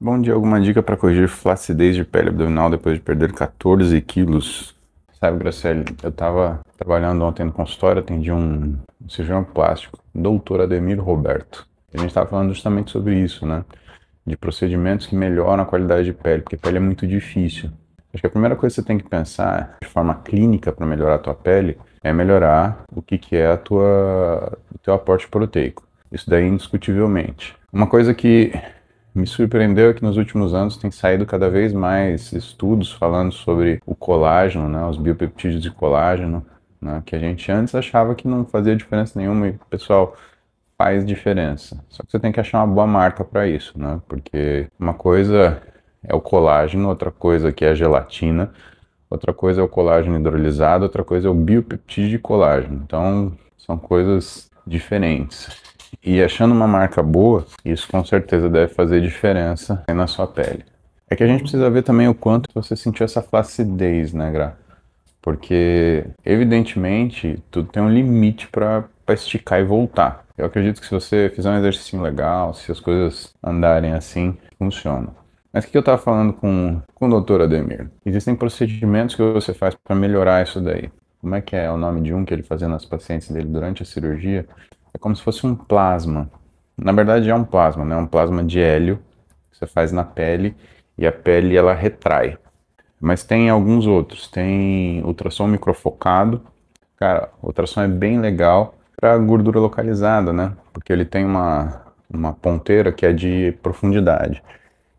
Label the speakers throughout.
Speaker 1: Bom dia, alguma dica para corrigir flacidez de pele abdominal depois de perder 14 quilos? Sabe, Graciele, eu estava trabalhando ontem no consultório, atendi um, um cirurgião plástico, doutor Ademir Roberto. A gente estava falando justamente sobre isso, né? De procedimentos que melhoram a qualidade de pele, porque pele é muito difícil. Acho que a primeira coisa que você tem que pensar, de forma clínica para melhorar a tua pele, é melhorar o que, que é a tua, o teu aporte proteico. Isso daí indiscutivelmente. Uma coisa que me surpreendeu é que nos últimos anos tem saído cada vez mais estudos falando sobre o colágeno, né, os biopeptídeos de colágeno, né, que a gente antes achava que não fazia diferença nenhuma e, pessoal, faz diferença. Só que você tem que achar uma boa marca para isso, né, porque uma coisa é o colágeno, outra coisa que é a gelatina, outra coisa é o colágeno hidrolisado, outra coisa é o biopeptídeo de colágeno. Então, são coisas diferentes. E achando uma marca boa, isso com certeza deve fazer diferença na sua pele. É que a gente precisa ver também o quanto você sentiu essa flacidez, né, Gra? Porque, evidentemente, tudo tem um limite para esticar e voltar. Eu acredito que se você fizer um exercício legal, se as coisas andarem assim, funciona. Mas o que eu estava falando com, com o doutor Ademir? Existem procedimentos que você faz para melhorar isso daí. Como é que é o nome de um que ele fazia nas pacientes dele durante a cirurgia? É como se fosse um plasma. Na verdade é um plasma, né? Um plasma de hélio que você faz na pele e a pele ela retrai. Mas tem alguns outros. Tem ultrassom microfocado. Cara, ultrassom é bem legal para gordura localizada, né? Porque ele tem uma, uma ponteira que é de profundidade.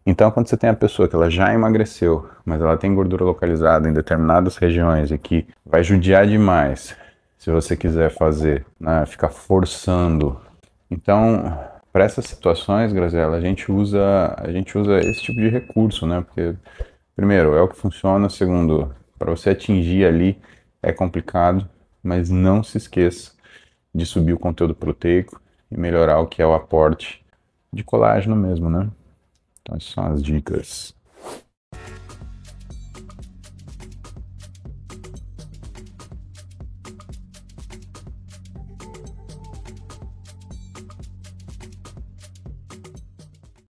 Speaker 1: Então, quando você tem a pessoa que ela já emagreceu, mas ela tem gordura localizada em determinadas regiões e que vai judiar demais, se você quiser fazer, né, ficar forçando. Então, para essas situações, Graziela, a gente usa a gente usa esse tipo de recurso, né? Porque primeiro é o que funciona, segundo, para você atingir ali é complicado, mas não se esqueça de subir o conteúdo proteico e melhorar o que é o aporte de colágeno mesmo, né? Então, essas são as dicas.